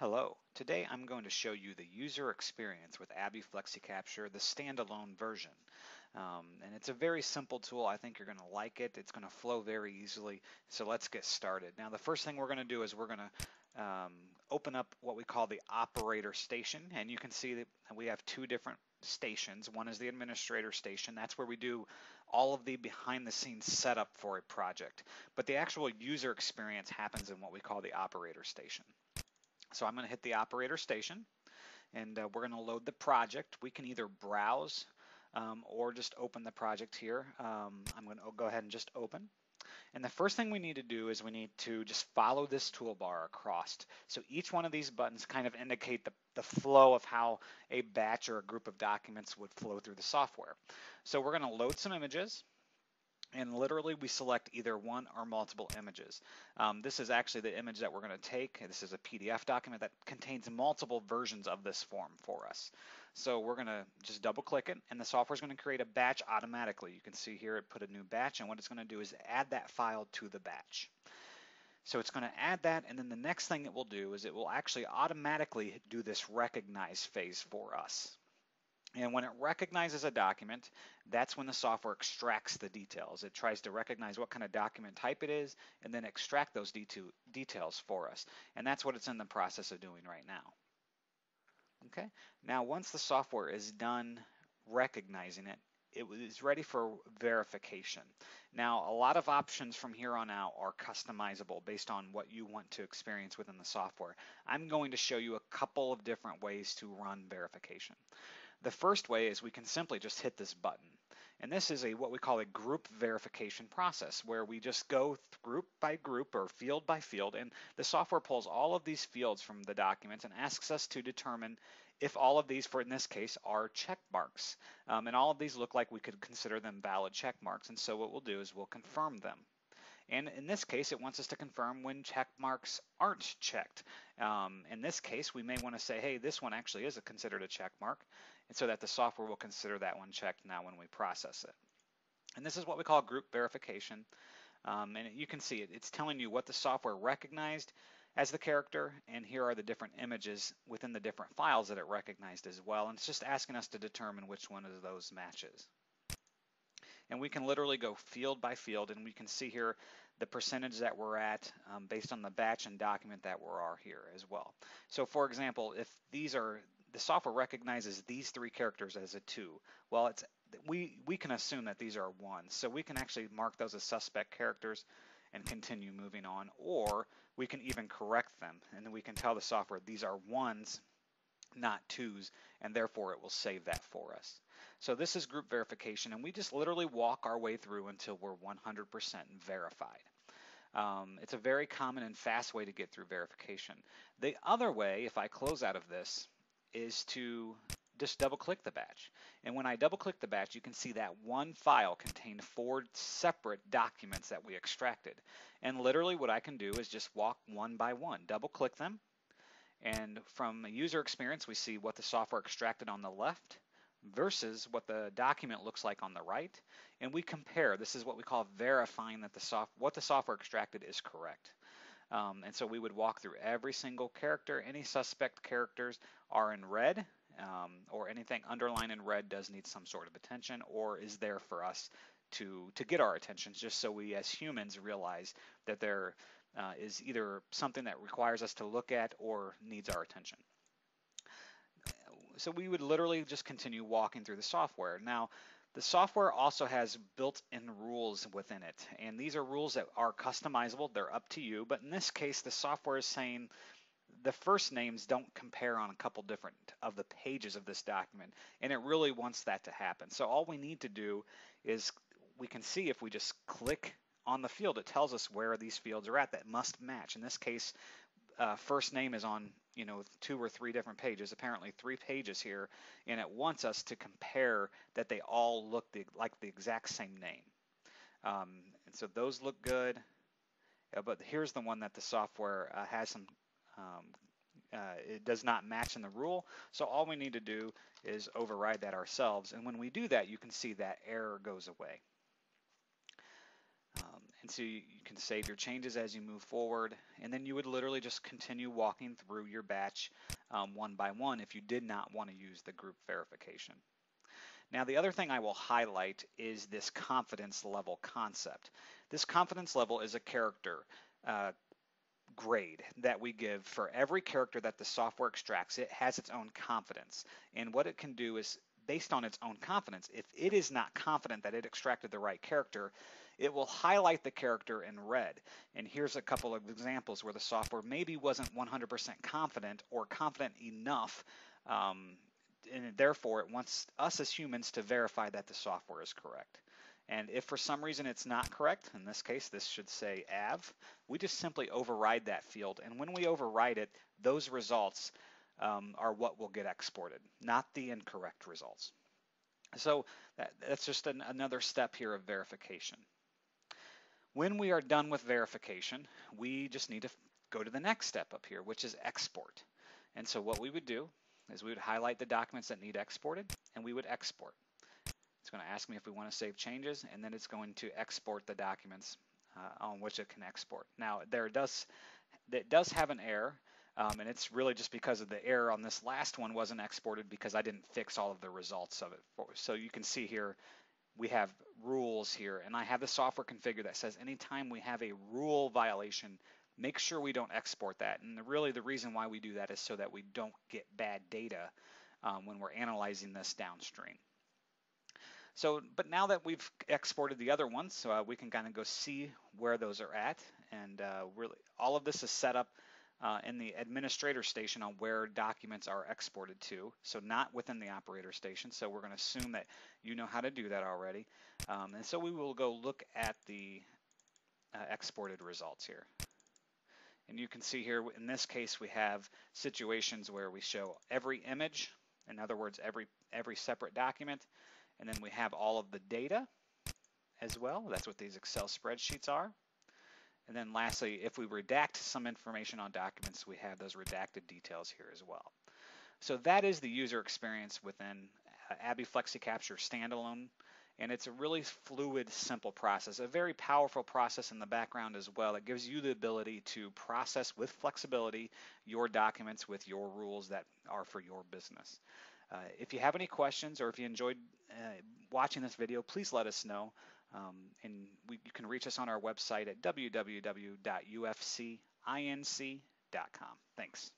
Hello, today I'm going to show you the user experience with ABBYY FlexiCapture, the standalone version. Um, and it's a very simple tool. I think you're going to like it. It's going to flow very easily. So let's get started. Now the first thing we're going to do is we're going to um, open up what we call the operator station. And you can see that we have two different stations. One is the administrator station. That's where we do all of the behind the scenes setup for a project. But the actual user experience happens in what we call the operator station. So I'm going to hit the operator station and uh, we're going to load the project. We can either browse um, or just open the project here. Um, I'm going to go ahead and just open. And the first thing we need to do is we need to just follow this toolbar across. So each one of these buttons kind of indicate the, the flow of how a batch or a group of documents would flow through the software. So we're going to load some images and literally we select either one or multiple images. Um, this is actually the image that we're going to take. This is a PDF document that contains multiple versions of this form for us. So we're going to just double click it and the software is going to create a batch automatically. You can see here it put a new batch and what it's going to do is add that file to the batch. So it's going to add that and then the next thing it will do is it will actually automatically do this recognize phase for us. And when it recognizes a document, that's when the software extracts the details. It tries to recognize what kind of document type it is and then extract those details for us. And that's what it's in the process of doing right now. Okay, now once the software is done recognizing it, it is ready for verification. Now, a lot of options from here on out are customizable based on what you want to experience within the software. I'm going to show you a couple of different ways to run verification. The first way is we can simply just hit this button. And this is a what we call a group verification process where we just go group by group or field by field and the software pulls all of these fields from the documents and asks us to determine if all of these, for in this case, are check marks. Um, and all of these look like we could consider them valid check marks. And so what we'll do is we'll confirm them. And in this case, it wants us to confirm when check marks aren't checked. Um, in this case, we may want to say, hey, this one actually is a considered a check mark, and so that the software will consider that one checked now when we process it. And this is what we call group verification. Um, and you can see it. It's telling you what the software recognized as the character, and here are the different images within the different files that it recognized as well. And it's just asking us to determine which one of those matches and we can literally go field by field and we can see here the percentage that we're at um, based on the batch and document that we are here as well. So for example, if these are, the software recognizes these three characters as a two, well it's we, we can assume that these are ones. So we can actually mark those as suspect characters and continue moving on, or we can even correct them and then we can tell the software these are ones, not twos, and therefore it will save that for us. So this is group verification, and we just literally walk our way through until we're 100% verified. Um, it's a very common and fast way to get through verification. The other way, if I close out of this, is to just double click the batch. And when I double click the batch, you can see that one file contained four separate documents that we extracted. And literally what I can do is just walk one by one, double click them. And from a user experience, we see what the software extracted on the left versus what the document looks like on the right. And we compare, this is what we call verifying that the soft, what the software extracted is correct. Um, and so we would walk through every single character. Any suspect characters are in red, um, or anything underlined in red does need some sort of attention, or is there for us to to get our attention, just so we as humans realize that there uh, is either something that requires us to look at or needs our attention so we would literally just continue walking through the software. Now, the software also has built-in rules within it, and these are rules that are customizable. They're up to you, but in this case, the software is saying the first names don't compare on a couple different of the pages of this document, and it really wants that to happen. So all we need to do is we can see if we just click on the field, it tells us where these fields are at that must match. In this case, uh, first name is on you know two or three different pages apparently three pages here and it wants us to compare that they all look the, like the exact same name. Um, and so those look good uh, but here's the one that the software uh, has some um, uh, it does not match in the rule. So all we need to do is override that ourselves and when we do that you can see that error goes away um, and so you can save your changes as you move forward, and then you would literally just continue walking through your batch um, one by one if you did not want to use the group verification. Now, the other thing I will highlight is this confidence level concept. This confidence level is a character uh, grade that we give for every character that the software extracts. It has its own confidence. And what it can do is based on its own confidence. If it is not confident that it extracted the right character, it will highlight the character in red. And here's a couple of examples where the software maybe wasn't 100% confident or confident enough um, and therefore it wants us as humans to verify that the software is correct. And if for some reason it's not correct, in this case this should say AV, we just simply override that field. And when we override it, those results um, are what will get exported, not the incorrect results. So that, that's just an, another step here of verification. When we are done with verification, we just need to go to the next step up here, which is export. And so what we would do is we would highlight the documents that need exported and we would export. It's going to ask me if we want to save changes and then it's going to export the documents uh, on which it can export. Now there does it does have an error um, and it's really just because of the error on this last one wasn't exported because I didn't fix all of the results of it. For, so you can see here we have rules here and I have the software configured that says anytime we have a rule violation make sure we don't export that. And really the reason why we do that is so that we don't get bad data um, when we're analyzing this downstream. So, but now that we've exported the other ones, so uh, we can kind of go see where those are at. And uh, really, all of this is set up uh, in the administrator station on where documents are exported to, so not within the operator station. So we're going to assume that you know how to do that already. Um, and so we will go look at the uh, exported results here. And you can see here, in this case, we have situations where we show every image, in other words, every, every separate document, and then we have all of the data as well. That's what these Excel spreadsheets are. And then lastly, if we redact some information on documents, we have those redacted details here as well. So that is the user experience within uh, ABBYY FlexiCapture standalone and it's a really fluid, simple process, a very powerful process in the background as well. It gives you the ability to process with flexibility your documents with your rules that are for your business. Uh, if you have any questions or if you enjoyed uh, watching this video, please let us know. Um, and we, you can reach us on our website at www.ufcinc.com. Thanks.